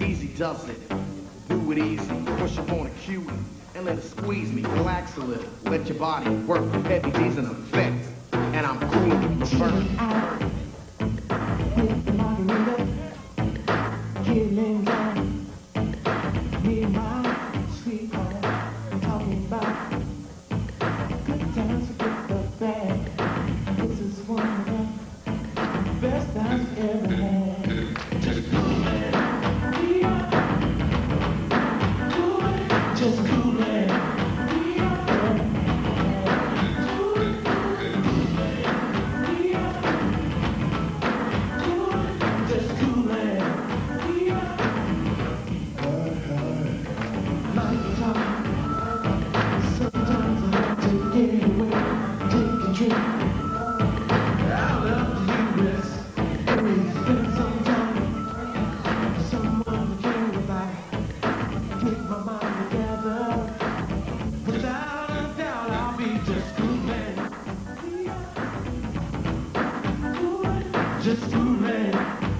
Easy does it. Do it easy. Push up on a cue and let it squeeze me. Relax a little. Let your body work. Heavy D's an effect. And I'm cool with the burn. Killing love, me my ever. just too late.